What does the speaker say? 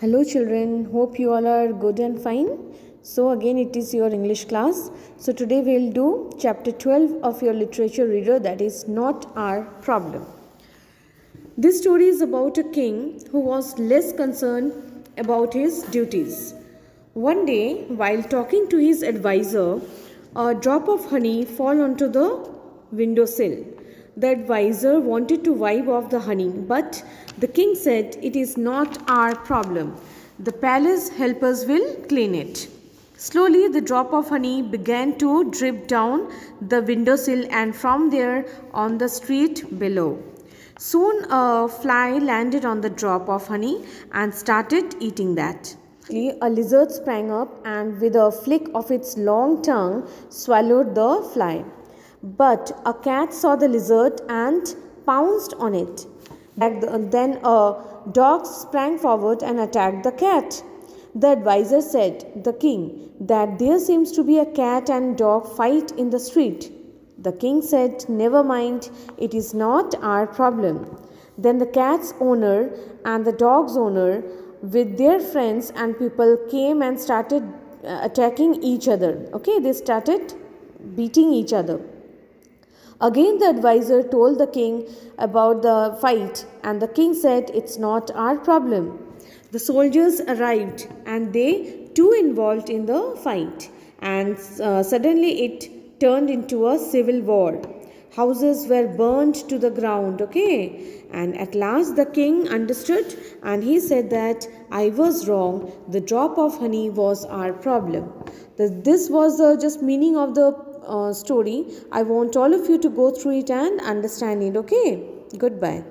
Hello children, hope you all are good and fine. So again it is your English class. So today we'll do chapter 12 of your literature reader that is not our problem. This story is about a king who was less concerned about his duties. One day while talking to his advisor, a drop of honey fall onto the windowsill. The advisor wanted to wipe off the honey, but the king said, It is not our problem. The palace helpers will clean it. Slowly, the drop of honey began to drip down the windowsill and from there on the street below. Soon, a fly landed on the drop of honey and started eating that. A lizard sprang up and, with a flick of its long tongue, swallowed the fly. But a cat saw the lizard and pounced on it. Then a dog sprang forward and attacked the cat. The adviser said, The king, that there seems to be a cat and dog fight in the street. The king said, Never mind, it is not our problem. Then the cat's owner and the dog's owner, with their friends and people, came and started uh, attacking each other. Okay, they started beating each other. Again, the adviser told the king about the fight, and the king said, It's not our problem. The soldiers arrived and they too involved in the fight, and uh, suddenly it turned into a civil war. Houses were burned to the ground, okay? And at last the king understood and he said that I was wrong. The drop of honey was our problem. This was the just meaning of the uh, story. I want all of you to go through it and understand it. Okay. Goodbye.